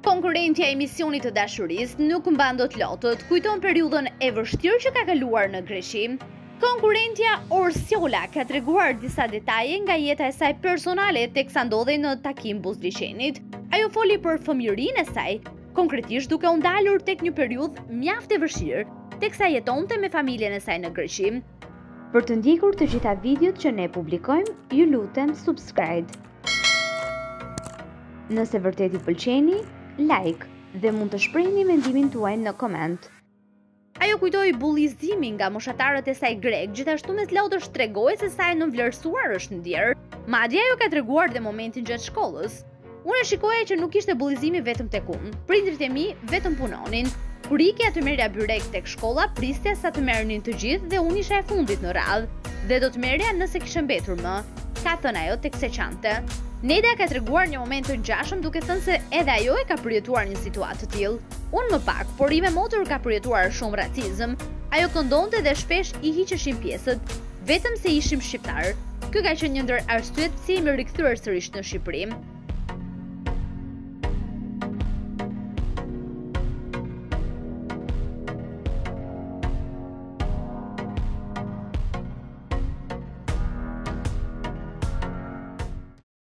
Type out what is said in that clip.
Konkurrentja e emisionit të dashurisë nuk mban dot lotët, kujton periudhën e vështirë që ka kaluar në Greqi. Konkurrentja Orsiola ka treguar disa detaje nga jeta e saj personale teksa ndodhej në takim buzë liqenit. Ajo foli për fëmijërinë e saj, konkretisht duke u ndalur tek një periudhë mjaft e vështirë, teksa jetonte me familjen e saj në Greqi. Për të ndjekur të gjitha videot që ne publikojmë, ju lutem subscribe. Nëse vërtet i pëlqeni, like dhe mund të shprehni mendimin tuaj në koment. Ajo kujtoi bullizimin nga moshatarët e saj grekë, gjithashtu mes lotësh tregoi se sa e nënvlerësuar është ndjerë. Madje ajo ka treguar dhe momentin gjatë shkollës. Unë e shikoja që nuk ishte bullizimi vetëm tek unë. Prindrit e mi vetëm punonin. Kur ikja të merrja byrek tek shkolla, prisja sa të merrnin të gjithë dhe unë isha e fundit në radhë dhe do të merrja nëse kishte mbetur më, ka thënë ajo teksa qante. Neda ka treguar një moment të ngjashëm duke thënë se edhe ajo e ka përjetuar një situatë të tillë. Unë më pak, por ime motër ka përjetuar shumë racizëm. Ajo këndonte dhe shpesh i hiqeshin pjesët, vetëm se ishim shqiptarë. Ky ka qenë një ndër arsyet pse jemi rikthyer sërish në Shqipëri.